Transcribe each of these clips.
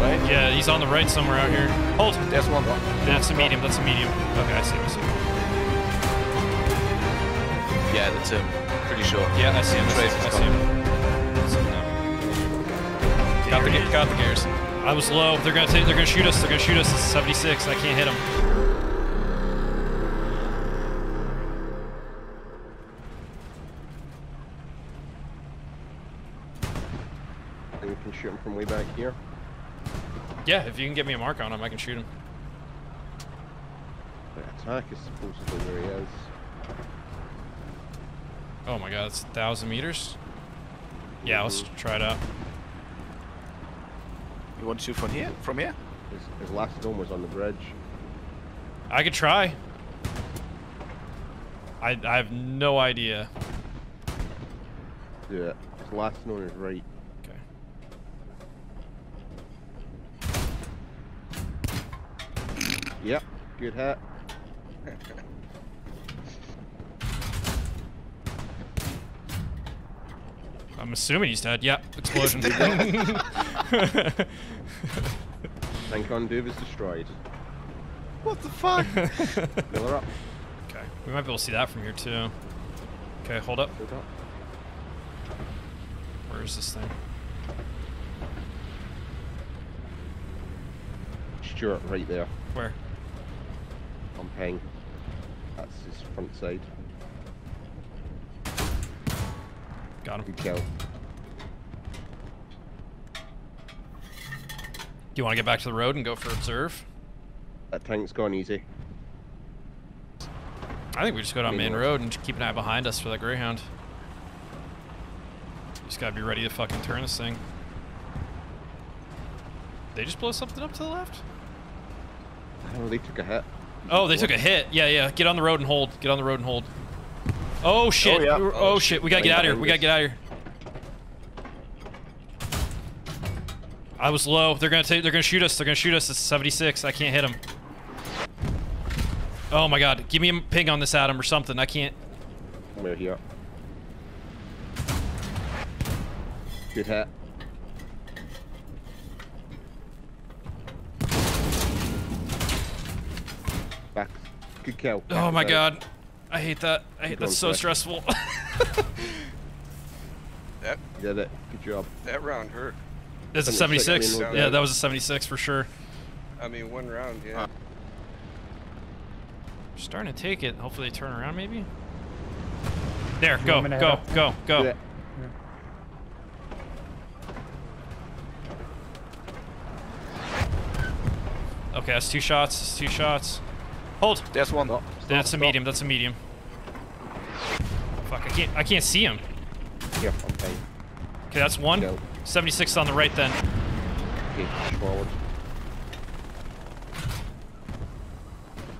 right? Yeah, he's on the right somewhere out here. Hold. There's one. That's a medium. That's a medium. Okay, I see him. I see him. Yeah, that's him. Pretty sure. Yeah, I see him. I see him. I see him. I see him. Got the ga- got the gears. I was low. They're gonna take. They're gonna shoot us. They're gonna shoot us. It's 76. I can't hit them. And we can shoot him from way back here. Yeah, if you can get me a mark on him, I can shoot him. The attack is supposedly where he is. Oh my god, it's a thousand meters. Yeah, let's mm-hmm. try it out. You want to shoot from here? From here? His, his last dome was on the bridge. I could try. I I have no idea. Do it. His last known is right. Okay. Yep. Good hat. I'm assuming he's dead. Yep, explosion. Rincon Duve is destroyed. What the fuck? Miller up. okay, we might be able to see that from here too. Okay, hold up. Hold up. Where is this thing? Stuart right there. Where? On ping. That's his front side. Got him. Good kill. Do you want to get back to the road and go for observe? That tank's gone easy. I think we just go down main Main road and keep an eye behind us for that Greyhound. Just gotta be ready to fucking turn this thing. They just blow something up to the left? I don't know, they took a hit. Oh, they took a hit. Yeah, yeah. Get on the road and hold. Get on the road and hold. Oh shit. Oh, yeah. Oh, Oh, shit. shit. We gotta get out of here. We gotta get out of here. I was low. They're gonna take. They're gonna shoot us. They're gonna shoot us. It's 76. I can't hit them. Oh my god. Give me a ping on this Adam or something. I can't. We're here. Good hit. Back. Good kill. Oh my is god. I hate that. I hate that's so Fleck. stressful. That You did it. Good job. that round hurt. That's a 76, 76. I mean, Yeah, yeah. that was a 76 for sure. I mean, one round, yeah. Uh. Starting to take it. Hopefully they turn around maybe. There, You go, want me to head go, go, go. Okay, that's two shots. That's two shots. Hold. There's one. Stop, That's a medium. That's a medium. Fuck, I can't. I can't see him. stop. Here, I'm. Okay, that's one. Go. 76 on the right then. Okay, forward.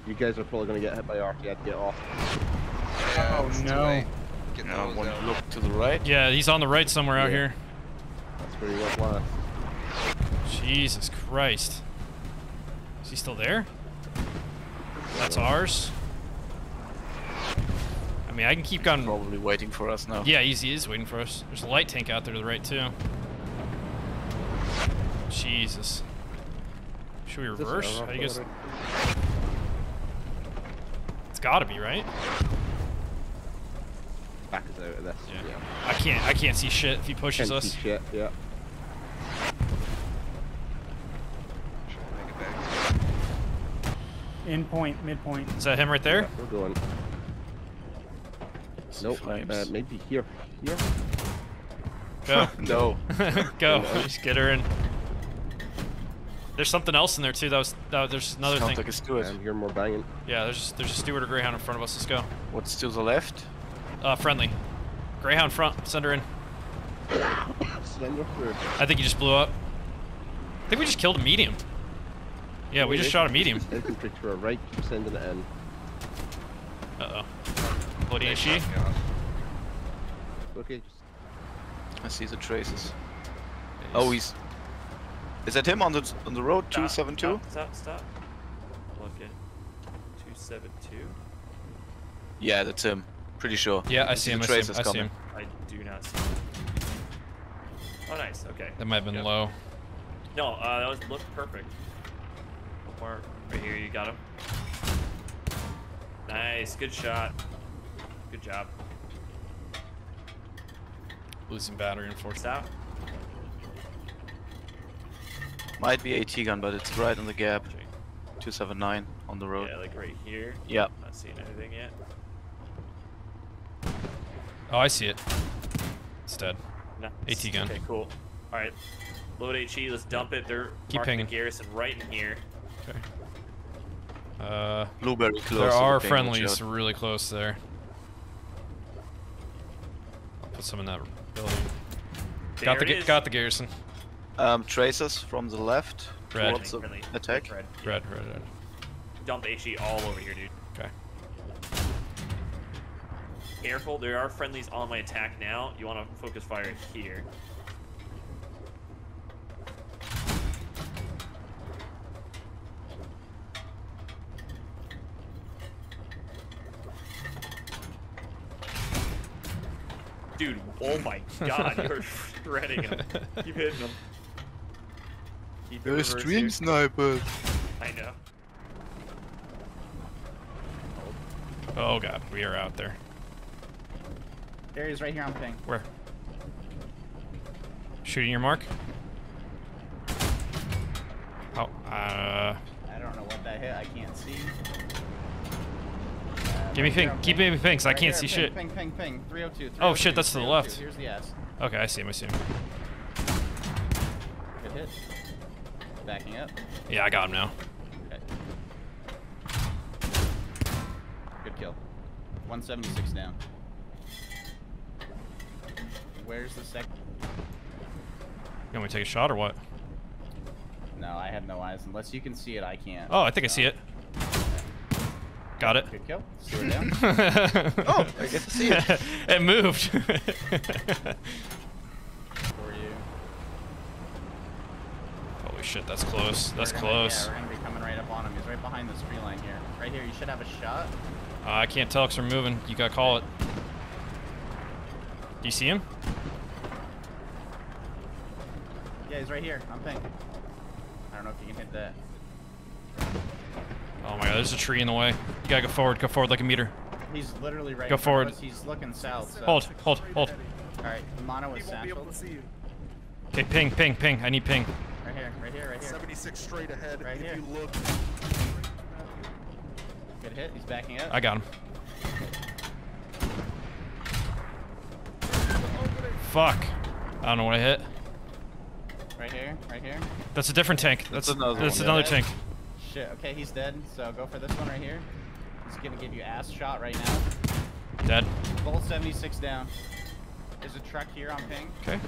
You guys are probably gonna get hit by RTAD. Get off. Yeah, Oh, it's too no. late. Get Now those one out. look to the right. Yeah, he's on the right somewhere out here. That's where he was last. Jesus Christ. Is he still there? That's ours. I mean, I can keep going. Probably waiting for us now. Yeah, he's, he is waiting for us. There's a light tank out there to the right, too. Jesus. Should we reverse? How do you guys... already? It's gotta be, right? Back is out of this. Yeah. I can't I can't see shit if he pushes Can't us. see shit. Yeah. Try to make it back. In point, midpoint. Is that him right there? Yeah, we're going. Nope. Uh, maybe here. Here. Go. no. Go. Just get her in. There's something else in there too. That was that, there's another Sounds thing. like a Stuart. I'm hearing more banging. Yeah, there's there's a Stuart or Greyhound in front of us. Let's go. What's to the left? Uh, friendly. Greyhound front. Send her in. Slender through. I think he just blew up. I think we just killed a medium. Yeah, we just shot a medium. Infantry to our right. Keep sending it in. Uh oh. Bloody is she? Okay. Just I see the traces. Oh, he's. Is that him on the on the road? Two seven two. Stop, stop, stop. Look in. 272. Yeah, that's him. Pretty sure. Yeah, I see him. the I see him. traces I see coming. him. I do not see. Him. Oh, nice. Okay. That might have been Yep. low. No, uh, that was looked perfect. One more right here. You got him. Nice, good shot. Good job. Losing battery and fourth. out. Might be AT gun, but it's right on the gap. 279 on the road. Yeah, like right here. Yeah. Not seeing anything yet. Oh, I see it. It's dead. Nice. AT gun. Okay, cool. All right, load HE. Let's dump it. They're Keep marking pinging. the garrison right in here. Okay. Uh, Blueberry close. there to the are friendlies out. really close there. I'll put some in that building. got the There it ga- is. got the garrison. Um, tracers from the left Red. towards the Friendly. attack. Red. Red, red, red. Dump HE all over here, dude. Okay. Careful, there are friendlies on my attack now. You want to focus fire here. Dude, oh my god, you're shredding him. Keep hitting him. Keep it reverse here. snipers. I know. Oh god, we are out there. There he is right here on ping. Where? Shooting your mark? Oh, uh, I don't know what that hit. I can't see. Give me ping. Keep me ping, 'cause I can't see shit. Ping, ping, ping. 302. Oh, shit, that's to the oh left. Here's the S. okay, I see him, I see him. Good hit. Backing up. Yeah, I got him now. Okay. Good kill. 176 down. Where's the second? You want me to take a shot or what? No, I have no eyes. Unless you can see it, I can't. Oh, I think I see it. Got it. Good kill. Stuart down. oh, I get to see it. it moved. For you. Holy shit, that's close. That's We're gonna- close. Yeah, we're gonna be coming right up on him. He's right behind this tree line here. Right here. You should have a shot. Uh, I can't tell because we're moving. You gotta call it. Do you see him? Yeah, he's right here. I'm ping. I don't know if you can hit that. Oh my god, there's a tree in the way. You gotta go forward. Go forward like a meter. He's literally right. Go in forward. us. He's looking south. So. Hold, hold, hold. All right. Mono is satchel. Okay, ping, ping, ping. I need ping. Right here. Right here. Right here. 76 straight ahead. Right if here. you look, Good hit. He's backing up. I got him. Fuck. I don't know what I hit. Right here. Right here. That's a different tank. That's That's another that's one. another tank. Shit. Okay, he's dead. So go for this one right here. He's gonna give you ass shot right now. Dead. Bolt 76 down. There's a truck here on ping. Okay.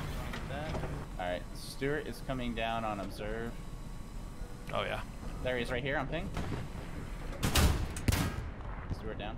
All right. Stuart is coming down on observe. Oh yeah. There he is right here on ping. Stuart down.